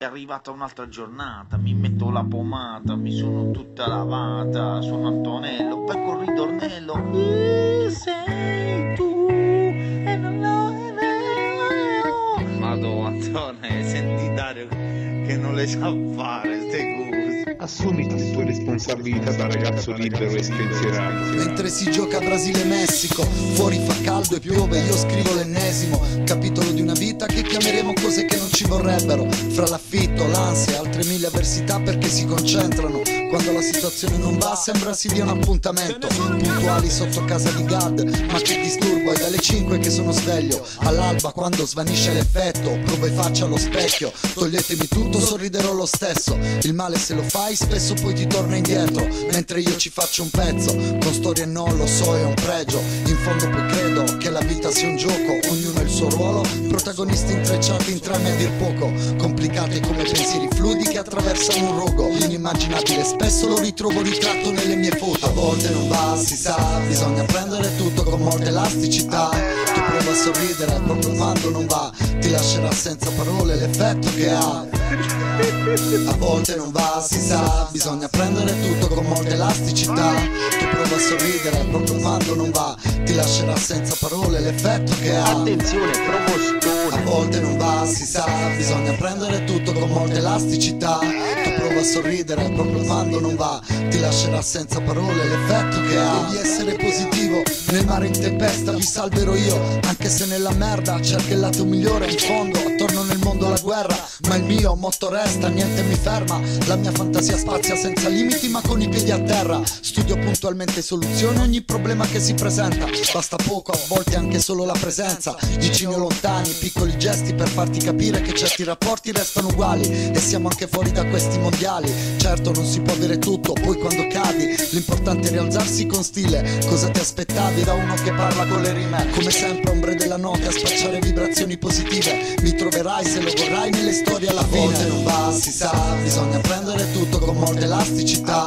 È arrivata un'altra giornata, mi metto la pomata, mi sono tutta lavata, sono Antonello, poi col ritornello. Chi sei tu? E non lo è vero. Madò, Antonello, senti Dario che non le sa fare ste cose. Assumiti le tue responsabilità da ragazzo libero e spensierato. Mentre si gioca Brasile-Messico, fuori fa caldo e piove, io scrivo l'ennesimo capitolo di una vita che chiameremo cose che non ci vorrebbero. Fra l'affitto, l'ansia altre mille avversità perché si concentrano. Quando la situazione non va, sembra si dia un appuntamento. Puntuali sotto casa di Gad, ma che disturbo, è dalle 5 che sono sveglio. All'alba, quando svanisce l'effetto, provo e faccia allo specchio. Toglietemi tutto, sorriderò lo stesso. Il male se lo fai, spesso poi ti torna indietro. Mentre io ci faccio un pezzo, con storie non lo so, è un pregio. In fondo poi credo che la vita sia un gioco, ognuno suo ruolo. Protagonisti intrecciati in trame a dir poco, complicati come pensieri fluidi che attraversano un rogo. L'inimmaginabile spesso lo ritrovo ritratto nelle mie foto. A volte non va, si sa, bisogna prendere tutto con molta elasticità. Tu prova a sorridere, proprio quando non va, ti lascerà senza parole l'effetto che ha. A volte non va, si sa, bisogna prendere tutto con molta elasticità. Tu prova a sorridere, proprio quando non va, ti lascerà senza parole l'effetto che ha. Attenzione, promostone. A volte non va, si sa, bisogna prendere tutto con molta elasticità. Tu prova a sorridere, proprio quando non va, ti lascerà senza parole l'effetto che ha. Devi essere positivo, nel mare in tempesta vi salverò io, anche se nella merda cerca il lato migliore in fondo, attorno nel mondo la guerra, ma il mio motto resta, niente mi ferma, la mia fantasia spazia senza limiti ma con i piedi a terra, studio puntualmente soluzioni ogni problema che si presenta, basta poco, a volte anche solo la presenza, vicini o lontani, piccoli gesti per farti capire che certi rapporti restano uguali. E siamo anche fuori da questi mondiali, certo non si può avere tutto, poi quando cadi, l'importante è rialzarsi con stile, cosa ti aspettavi da uno che parla con le rime, come sempre ombre della notte a spacciare vibrazioni positive, mi troverai se lo vorrai nelle storie alla fine, a volte non va, si sa, bisogna prendere tutto con molta elasticità,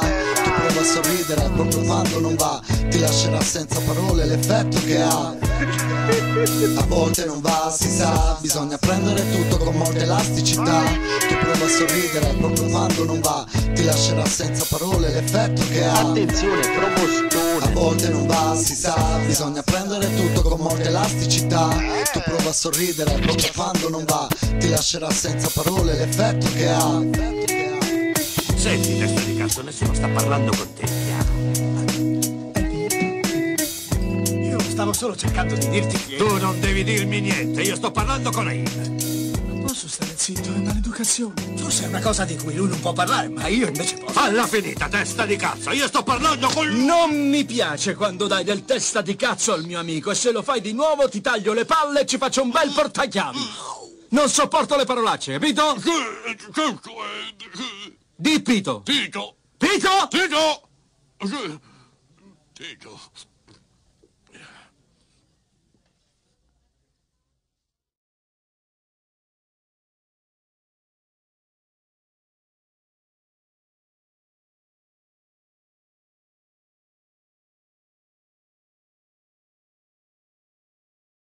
a sorridere, proprio quando non va, ti lascerà senza parole l'effetto che ha. A volte non va, si sa, bisogna prendere tutto con molta elasticità. Tu prova a sorridere, proprio quando non va, ti lascerà senza parole l'effetto che ha. Attenzione, A promostone. volte non va, si sa, bisogna prendere tutto con molta elasticità. Tu prova a sorridere, proprio quando non va, ti lascerà senza parole l'effetto che ha. Senti, testa di cazzo, nessuno sta parlando con te, chiaro? Io stavo solo cercando di dirti che... Tu non devi dirmi niente, io sto parlando con Abe. Non posso stare zitto, è maleducazione. Forse è una cosa di cui lui non può parlare, ma io invece posso. Falla finita, testa di cazzo, io sto parlando con lui. Non mi piace quando dai del testa di cazzo al mio amico e se lo fai di nuovo ti taglio le palle e ci faccio un bel portachiavi. Non sopporto le parolacce, Pito? Di Pito. Tito! Pito! Tito! Tito!